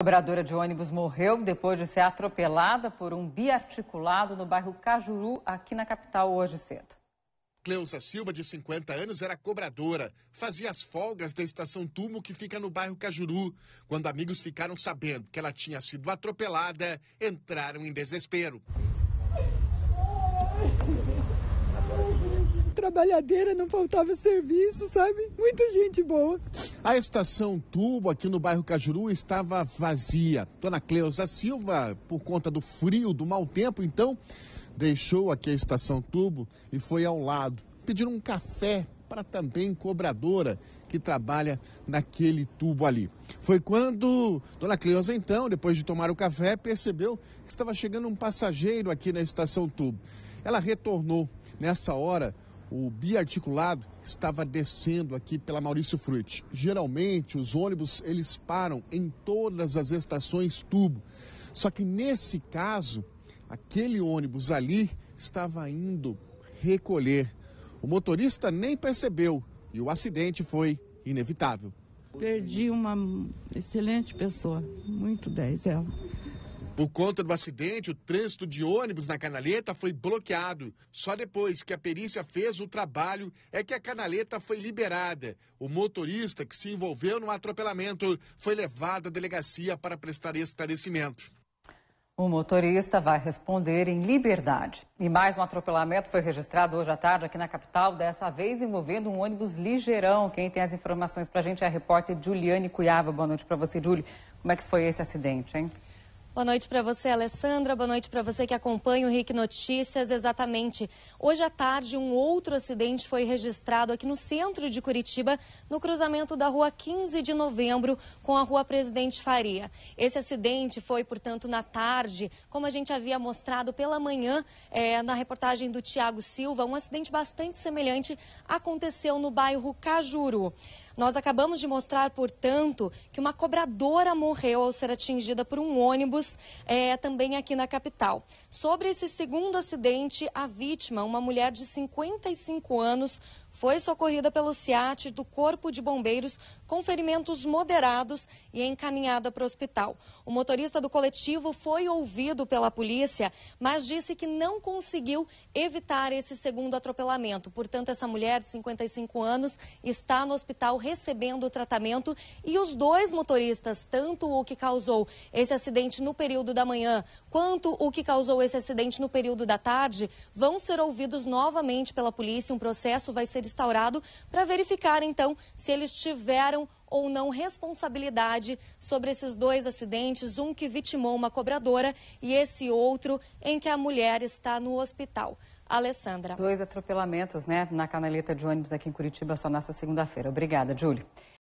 Cobradora de ônibus morreu depois de ser atropelada por um biarticulado no bairro Cajuru, aqui na capital, hoje cedo. Cleusa Silva, de 50 anos, era cobradora. Fazia as folgas da estação Tumo, que fica no bairro Cajuru. Quando amigos ficaram sabendo que ela tinha sido atropelada, entraram em desespero. Trabalhadeira, não faltava serviço, sabe? Muita gente boa. A estação Tubo, aqui no bairro Cajuru, estava vazia. Dona Cleusa Silva, por conta do frio, do mau tempo, então, deixou aqui a estação Tubo e foi ao lado, pedindo um café para também cobradora que trabalha naquele tubo ali. Foi quando Dona Cleusa, então, depois de tomar o café, percebeu que estava chegando um passageiro aqui na estação Tubo. Ela retornou. Nessa hora, o biarticulado estava descendo aqui pela Maurício Frutti. Geralmente os ônibus eles param em todas as estações tubo. Só que nesse caso, aquele ônibus ali estava indo recolher. O motorista nem percebeu e o acidente foi inevitável. Perdi uma excelente pessoa, muito 10 ela. Por conta do acidente, o trânsito de ônibus na canaleta foi bloqueado. Só depois que a perícia fez o trabalho é que a canaleta foi liberada. O motorista que se envolveu no atropelamento foi levado à delegacia para prestar esclarecimento. O motorista vai responder em liberdade. E mais um atropelamento foi registrado hoje à tarde aqui na capital, dessa vez envolvendo um ônibus ligeirão. Quem tem as informações para a gente é a repórter Juliane Cuiava. Boa noite para você, Julie. Como é que foi esse acidente, hein? Boa noite para você, Alessandra. Boa noite para você que acompanha o RIC Notícias. Exatamente. Hoje à tarde, um outro acidente foi registrado aqui no centro de Curitiba, no cruzamento da rua 15 de novembro com a rua Presidente Faria. Esse acidente foi, portanto, na tarde, como a gente havia mostrado pela manhã é, na reportagem do Tiago Silva. Um acidente bastante semelhante aconteceu no bairro Cajuru. Nós acabamos de mostrar, portanto, que uma cobradora morreu ao ser atingida por um ônibus é, também aqui na capital. Sobre esse segundo acidente, a vítima, uma mulher de 55 anos, foi socorrida pelo CIAT do Corpo de Bombeiros com ferimentos moderados e encaminhada para o hospital. O motorista do coletivo foi ouvido pela polícia, mas disse que não conseguiu evitar esse segundo atropelamento. Portanto, essa mulher de 55 anos está no hospital recebendo tratamento e os dois motoristas, tanto o que causou esse acidente no período da manhã, quanto o que causou esse acidente no período da tarde, vão ser ouvidos novamente pela polícia. Um processo vai ser instaurado para verificar, então, se eles tiveram ou não responsabilidade sobre esses dois acidentes, um que vitimou uma cobradora e esse outro em que a mulher está no hospital. Alessandra. Dois atropelamentos, né, na canaleta de ônibus aqui em Curitiba só nessa segunda-feira. Obrigada, Júlia.